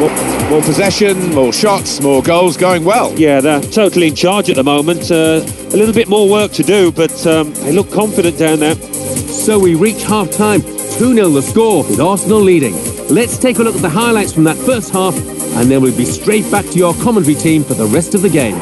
More, more, possession, more shots, more goals, going well. Yeah, they're totally in charge at the moment. Uh, a little bit more work to do, but um, they look confident down there. So we reach half-time. 2-0 the score, with Arsenal leading. Let's take a look at the highlights from that first half, and then we'll be straight back to your commentary team for the rest of the game.